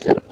Gracias.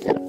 Thank